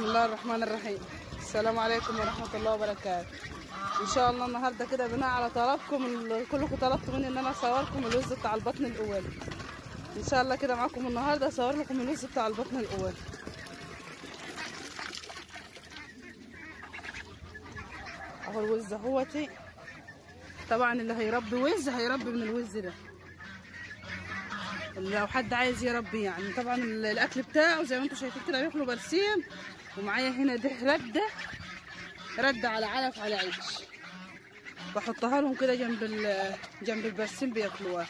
بسم الله الرحمن الرحيم. السلام عليكم ورحمة الله وبركاته. إن شاء الله النهارده كده بناء على طلبكم ال- كلكم طلبتوا مني إن أنا أصوركم الوز بتاع البطن الأول. إن شاء الله كده معاكم النهارده اصور لكم الوز بتاع البطن الأول. أهو الوز أهوتي. طبعا اللي هيربي وز هيربي من الوز ده. لو حد عايز يربي يعني. طبعا ال- الأكل بتاعه زي ما أنتم شايفين كده بياكلوا برسيم. ومعايا هنا ده ردة ردة على علف على عيش. بحطها لهم كده جنب جنب البرسيم بياكلوها.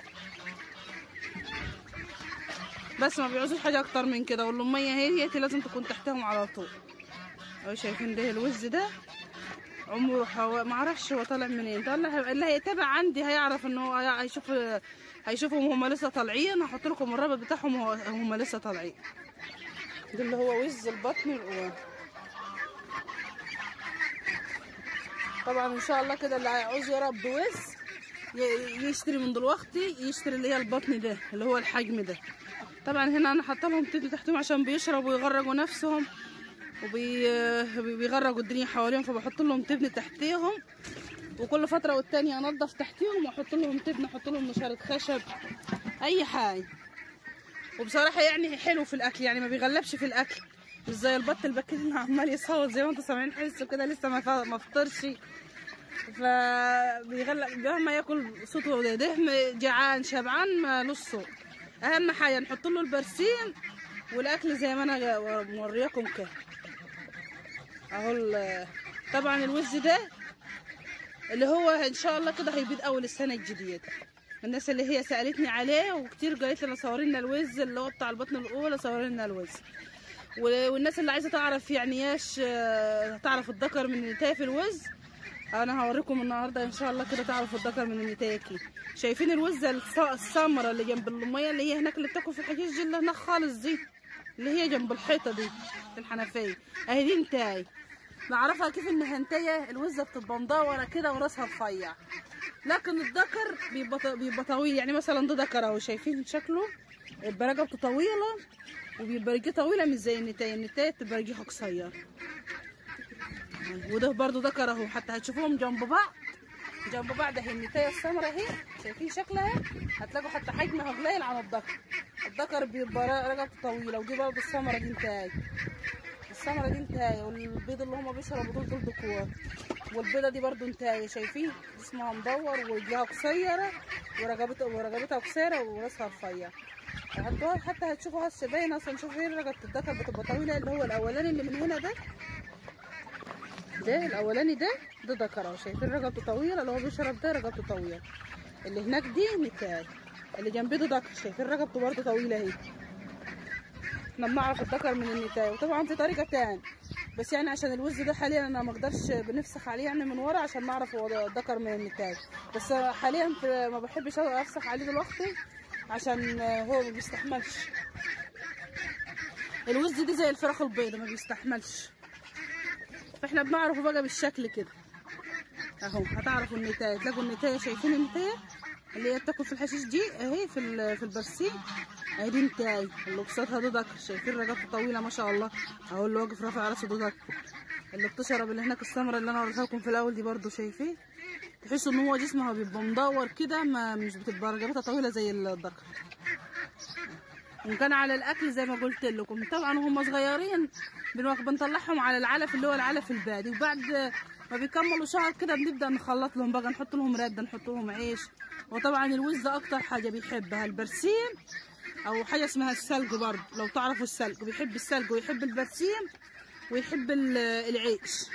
بس ما بيعوزوش حاجة أكتر من كده واللميه هي هي لازم تكون تحتهم على طول. أهو شايفين ده الوز ده؟ عمره حوا... ما أعرفش هو طالع منين. طالع اللي هيتابع عندي هيعرف إن هو هيشوف هيشوفهم هم لسه طالعين. هحط لكم الرابط بتاعهم وهو- هم لسه طالعين. ده اللي هو وز البطن الأول طبعا إن شاء الله كده اللي هيعوز يربي وز ي- يشتري من دلوقتي يشتري اللي هي البطن ده اللي هو الحجم ده. طبعا هنا أنا حاطة لهم تدي تحتهم عشان بيشربوا ويغرقوا نفسهم وبيغرقوا الدنيا حواليهم فبحط لهم تبن تحتيهم وكل فترة والتانية أنضف تحتيهم وأحط لهم تبن أحط لهم نشاره خشب أي حاجة. وبصراحة يعني حلو في الأكل يعني ما بيغلبش في الأكل. مش زي البط البكيت اللي عمال يصوت زي ما أنتم سامعين حسه كده لسه ما ما فطرش. فبيغلب مهما ياكل صوته ده دهم جعان شبعان مالوش صوت أهم حاجة نحط له البرسيم والأكل زي ما أنا موريكم كده. أهو طبعا الوز ده اللي هو إن شاء الله كده هيبيض أول السنة الجديدة. الناس اللي هي سألتني عليه وكتير قالت لي صوري لنا الوز اللي هو بتاع البطن الأولى صوري لنا الوز والناس اللي عايزة تعرف يعني إيش تعرف الذكر من النتايه في الوز أنا هوريكم النهارده إن شاء الله كده تعرفوا الذكر من النتايه كي شايفين الوزه السمراء اللي جنب المية اللي هي هناك اللي بتاكل في الحجيج اللي هناك خالص دي اللي هي جنب الحيطة دي في الحنفية. أهي دي نتايه نعرفها كيف إنها نتاية؟ الوزه بتبقى مدورة كده وراسها رفيع. لكن الذكر بيبقى طويل. يعني مثلا ده ذكر أهو شايفين شكله؟ رقبته طويلة وبيبقى طويلة مش زي النتاية. النتاية بتبقى رجليها قصير وده برضو ذكر أهو. حتى هتشوفوهم جنب بعض. جنب بعض اهي النتاية السمراء اهي. شايفين شكلها؟ هتلاقوا حتى حجمها قليل عن الذكر. الذكر بيبقى رقبته طويلة. ودي برضو السمراء دي نتاية. السمرة دي نتاية والبيض اللي هما بيشربوا دول دول ذكور والبيضة دي برضو نتاية شايفين جسمها مدور ورجلها قصيرة ورقبتها ورقبتها قصيرة وراسها رفيع حتى هتشوفوا هسه باين أصلا شوفوا رقبة الذكر بتبقى طويلة اللي هو الأولاني اللي من هنا ده. ده الأولاني ده؟ ده ذكر أهو شايفين رقبته طويلة اللي هو بيشرب ده رقبته طويلة. اللي هناك دي نتاية اللي جنبيه ده ذكر شايفين رقبته برضو طويلة اهي. إحنا بنعرف الذكر من النتاية وطبعا في طريقة تاني بس يعني عشان الوز ده حاليا أنا ما أقدرش بنفسخ عليه يعني من ورا عشان نعرف هو ده الذكر من النتاية بس حاليا ما بحبش أفسخ عليه دلوقتي عشان هو ما بيستحملش. الوز دي زي الفراخ البيضة ما بيستحملش. فإحنا بنعرفه بقى بالشكل كده. أهو هتعرفوا النتاية تلاقوا النتاية شايفين النتاية اللي هي بتاكل في الحشيش دي اهي في في البرسيم اهي اللي قصادها ده ذكر شايفين رقبته طويلة ما شاء الله. اهو اللي واقف رافع راسه ده ذكر اللي بتشرب اللي هناك السمرة اللي أنا وريتها لكم في الأول دي برضو شايفين تحسوا إن هو جسمها بيبقى مدور كده ما مش بتبقى رقبتها طويلة زي الذكر وان كان على الأكل زي ما قلت لكم. طبعا هم صغيرين بنطلعهم على العلف اللي هو العلف البادي. وبعد ما بيكملوا كده بنبدأ نخلط لهم بقى نحط لهم رده نحط لهم عيش وطبعا الوز أكتر حاجة بيحبها البرسيم أو حاجة اسمها السلق برضه لو تعرفوا السلق. بيحب السلق ويحب البرسيم ويحب ال- العيش.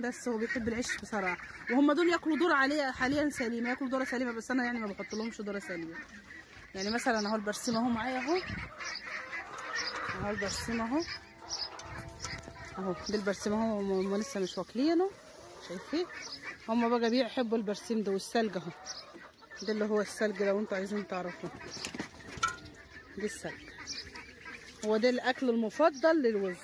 بس هو بيحب العيش بصراحة. وهم دول ياكلوا ذره عليه حاليا سليمة ياكلوا ذره سليمة بس أنا يعني ما بحط لهمش ذره سليمة. يعني مثلا أهو البرسيم أهو معايا أهو. أهو البرسيم أهو. أهو ده البرسيم أهو لسه مش واكلينه. شايفين هم بقى بيحبوا البرسيم ده والسلق اهو. ده اللي هو السلق لو أنتوا عايزين تعرفوه. دي السلق. هو ده الأكل المفضل للوز.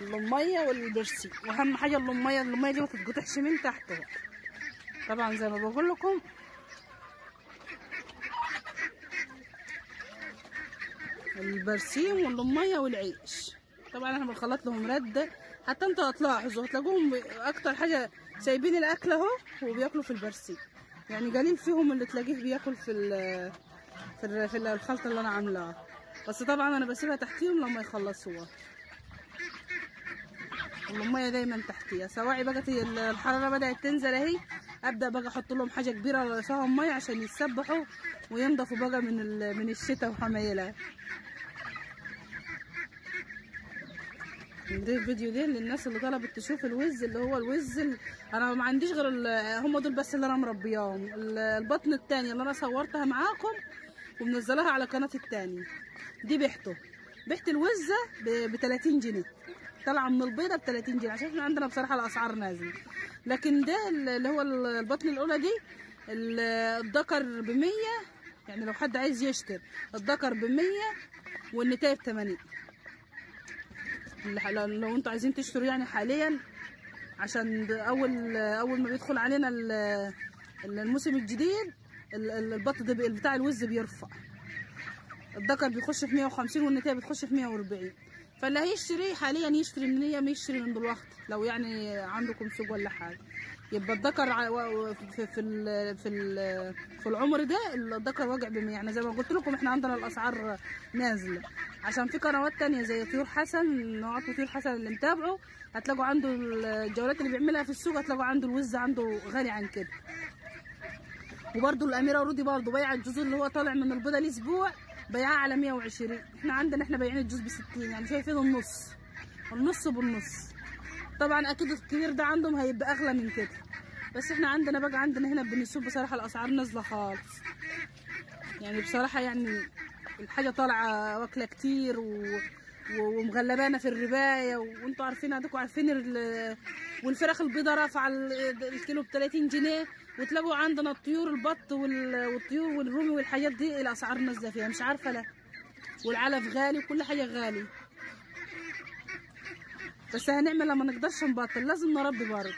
اللمية والبرسيم. وأهم حاجة اللمية اللمية دي ما تتقطعش من تحت. طبعا زي ما بقول لكم البرسيم واللميه والعيش. طبعا إحنا بنخلط لهم رده حتى أنتوا هتلاحظوا هتلاقوهم أكتر حاجة سايبين الأكل أهو وبياكلوا في البرسيم يعني قليل فيهم اللي تلاقيه بياكل في ال في, في الخلطة اللي أنا عاملاها. بس طبعا أنا بسيبها تحتيهم لما يخلصوها. الميه دايما تحتيها. سواعي بقت الحرارة بدأت تنزل أهي. أبدأ بقى أحط لهم حاجة كبيرة فيهم مية عشان يتسبحوا وينضفوا بقى من من الشتاء وحمايلها. ده الفيديو ده للناس اللي طلبت تشوف الوز اللي هو الوز ال... أنا ما عنديش غير. هم دول بس اللي أنا مربياهم. ال- البطن التانية اللي أنا صورتها معاكم ومنزلاها على قناتي التانية دي بيحته. بيحت الوزة ب 30 جنيه. طالعه من البيضة ب 30 جنيه. عشان إحنا عندنا بصراحة الأسعار نازلة. لكن ده اللي هو البطن الأولى دي ال- الذكر ب 100 يعني لو حد عايز يشتري الذكر ب 100 والنتايه ب 80 اللي- لو أنتوا عايزين تشتروا يعني حاليا عشان اول أول ما بيدخل علينا ال- الموسم الجديد ال- ال- البط ده بتاع الوز بيرفع. الذكر بيخش في 150 والنتايه بتخش في 140 فاللي هيشتري حاليا يشتري من هي ما يشتري من دلوقتي لو يعني عندكم سوق ولا حاجة. يبقى الذكر في في في في العمر ده الذكر 100 يعني زي ما قلت لكم إحنا عندنا الأسعار نازلة. عشان في قنوات تانية زي طيور حسن نوعات طيور حسن اللي متابعه هتلاقوا عنده الجولات اللي بيعملها في السوق هتلاقوا عنده الوز عنده غالي عن كده. وبرده الأميرة ورودي برده بيع الجزء اللي هو طالع من البيضة الأسبوع بيعها على 120 إحنا عندنا إحنا بايعين الجزء ب 60 يعني شايفين النص. النص بالنص. طبعا أكيد الكبير ده عندهم هيبقى أغلى من كده. بس إحنا عندنا بقى عندنا هنا بنسوق بصراحة الأسعار نازلة خالص. يعني بصراحة يعني الحاجة طالعة واكلة كتير و... و- ومغلبانا في الرباية وأنتوا عارفين عندكم عارفين ال... والفراخ البيضاء رافعة ال- الكيلو ب 30 جنيه. وتلاقوا عندنا الطيور البط وال... والطيور والرومي والحاجات دي الأسعار نازلة فيها. مش عارفة لا. والعلف غالي وكل حاجة غالي بس هنعمل لما نقدرش نبطل لازم نربي برضه.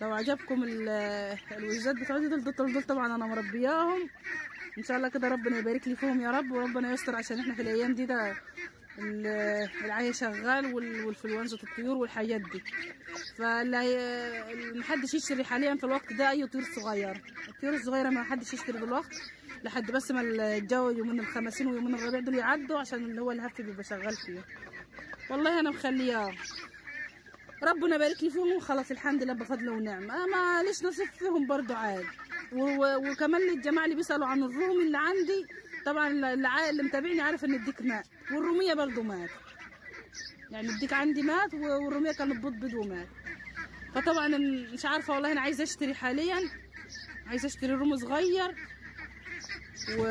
لو عجبكم ال- الوزات بتوعتي دول دول دول طبعا أنا مربياهم. إن شاء الله كده ربنا يبارك لي فيهم يا رب وربنا يستر عشان إحنا في الأيام دي ده ال- العيا شغال وال- والفلونزا الطيور والحاجات دي. فاللي محدش يشتري حاليا في الوقت ده أي طيور صغيرة. الطيور الصغيرة ما حدش يشتري دلوقتي لحد بس ما الجو يومين الخمسين ويومين الربيع دول يعدوا عشان اللي هو الهف بيبقى شغال فيه. والله أنا مخلياه ربنا يبارك لي فيهم وخلاص الحمد لله بفضل ونعمة ما ليش نصيب فيهم برضو و- وكمان الجماعة اللي بيسألوا عن الروم اللي عندي طبعا اللي, متابعني عارف إن الديك مات والرومية برضو مات يعني الديك عندي مات و- والرومية كانت بيض بيض ومات فطبعا مش عارفة والله أنا عايزة أشتري حاليا عايزة أشتري روم صغير. و...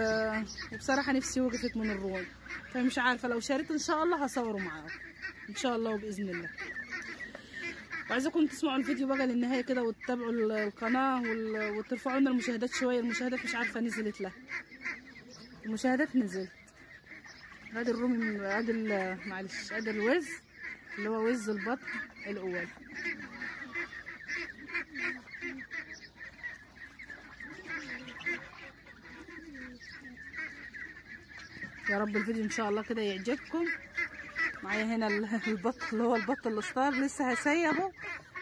وبصراحة نفسي وقفت من الروم. فمش عارفة لو شريت إن شاء الله هصوره معاكم إن شاء الله وبإذن الله. وعايزاكم تسمعوا الفيديو بقى للنهاية كده وتتابعوا ال- القناة وترفعوا لنا المشاهدات شوية. المشاهدات مش عارفة نزلت لا. المشاهدات نزلت. ادي الرومي ال- معلش ادي الوز اللي هو وز البطن الأول. يا رب الفيديو إن شاء الله كده يعجبكم. معايا هنا ال- البط اللي هو البط الستار لسه هسيبه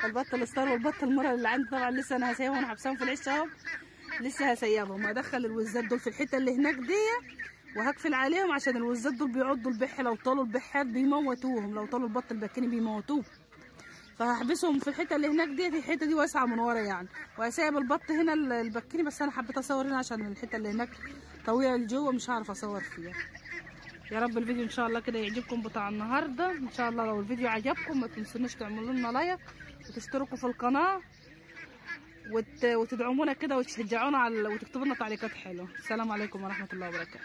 البط الستار والبط المرة اللي عندي طبعا لسه أنا هسيبهم وأنا حبسهم في العش أهو. لسه هسيبهم هدخل الوزات دول في الحتة اللي هناك دي. وهقفل عليهم عشان الوزات دول بيعضوا البح. لو طالوا البحات بيموتوهم. لو طالوا البط البكيني بيموتوه. فهحبسهم في الحتة اللي هناك دي. الحتة دي واسعة من ورا يعني. وهسيب البط هنا ال- البكيني بس أنا حبيت أصور هنا عشان الحتة اللي هناك طويله لجوه مش هعرف أصور فيها. يا رب الفيديو إن شاء الله كده يعجبكم بتاع النهارده. إن شاء الله لو الفيديو عجبكم ما تنسونوش تعملوا لنا لايك وتشتركوا في القناة وت... وتدعمونا كده وتشجعونا على وتكتبوا لنا تعليقات حلوة. السلام عليكم ورحمة الله وبركاته.